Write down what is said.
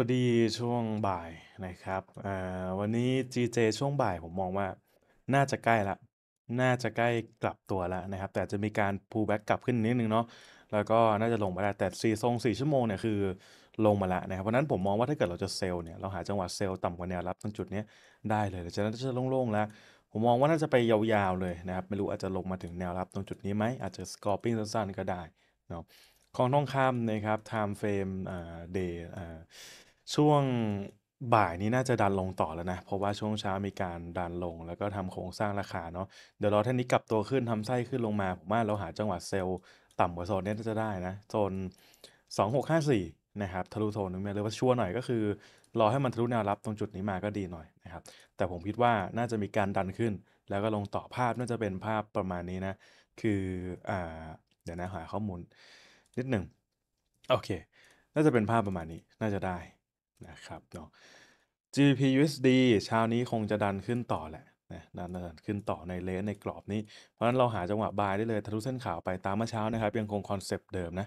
วัสดีช่วงบ่ายนะครับ อ่า วันนี้ GJ ช่วงบ่ายผมมองว่า น่าจะใกล้ล้วน่าจะใกล้กลับตัวแล้วนะครับ แต่จะมีการ pull back กลับขึ้นนิดนึงเนาะ แล้วก็น่าจะลงมาได้ แต่สี่ทรง4ชั่วโมงเนี่ยคือลงมาแล้วนะครับ เพราะฉะนั้นผมมองว่าถ้าเกิดเราจะเซลล์เนี่ย เราหาจังหวะเซลล์ต่ำกว่าแนวรับตรงจุดเนี้ยได้เลยหลังจากนั้นก็จะโล่งๆแล้ว ผมมองว่าน่าจะไปยาวๆเลยนะครับ ไม่รู้อาจจะลงมาถึงแนวรับตรงจุดนี้ไหม อาจจะ scalping สั้นๆก็ได้เนาะของทองคำนะครับ time frame อ่า day อ่า ช่วงบ่ายนี้น่าจะดันลงต่อแล้วนะ เพราะว่าช่วงเช้ามีการดันลง แล้วก็ทำโครงสร้างราคาเนาะเดี๋ยวรอท่านี้กลับตัวขึ้นทำไส้ขึ้นลงมา ผมว่าเราหาจังหวะเซลล์ต่ำกว่าโซนนี้น่าจะได้นะโซน 2654 นะครับทะลุโซนนึงเนี่ยหรือว่าชัวหน่อยก็คือ รอให้มันทะลุแนวรับตรงจุดนี้มาก็ดีหน่อยนะครับแต่ผมคิดว่าน่าจะมีการดันขึ้น แล้วก็ลงต่อภาพน่าจะเป็นภาพประมาณนี้นะ คืออ่าเดี๋ยวนะหาข้อมูลนิดหนึ่งโอเค น่าจะเป็นภาพประมาณนี้น่าจะได้ นะครับเนาะ GBP USD เช้านี้คงจะดันขึ้นต่อแหละนะดันดันขึ้นต่อในเลนในกรอบนี้ เพราะฉะนั้นเราหาจังหวะบายได้เลยทะลุเส้นขาวไปตามเมื่อเช้านะครับ ยังคงคอนเซปต์เดิมนะ